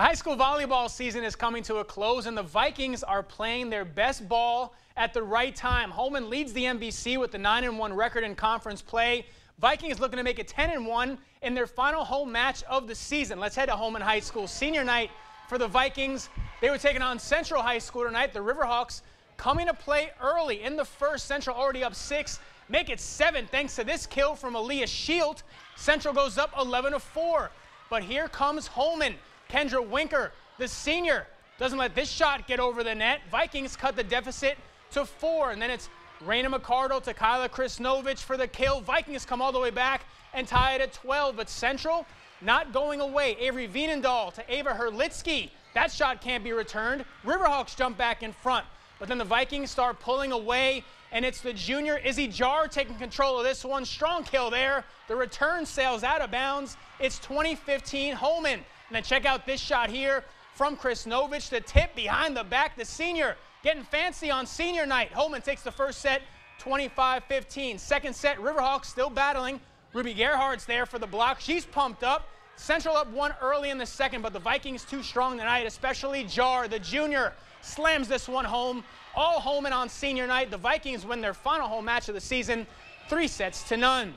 The high school volleyball season is coming to a close, and the Vikings are playing their best ball at the right time. Holmen leads the MVC with the 9 1 record in conference play. Vikings looking to make it 10 1 in their final home match of the season. Let's head to Holmen High School senior night for the Vikings. They were taking on Central High School tonight. The Riverhawks coming to play early in the first. Central already up six. Make it seven thanks to this kill from Aaliyah Shield. Central goes up 11 4. But here comes Holmen. Kendra Winker, the senior, doesn't let this shot get over the net. Vikings cut the deficit to four, and then it's Raina McCardle to Kyla Krisnovich for the kill. Vikings come all the way back and tie it at 12, but Central not going away. Avery Vienendahl to Ava Herlitsky. That shot can't be returned. Riverhawks jump back in front, but then the Vikings start pulling away, and it's the junior Izzy Jar taking control of this one. Strong kill there. The return sails out of bounds. It's 2015 Holmen. And then check out this shot here from Krisnovich. The tip behind the back. The senior getting fancy on senior night. Holmen takes the first set 25-15. Second set, Riverhawks still battling. Ruby Gerhardt's there for the block. She's pumped up. Central up one early in the second, but the Vikings too strong tonight, especially Jar, the junior, slams this one home. All Holmen on senior night. The Vikings win their final home match of the season, three sets to none.